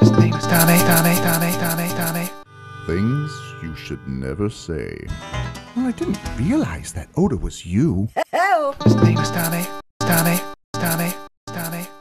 His name is Tommy. Tommy. Tommy. Tommy. Tommy. Things you should never say. Well, I didn't realize that Oda was you. Hello. His name is Tommy. Tommy. Tommy. Tommy.